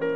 うん。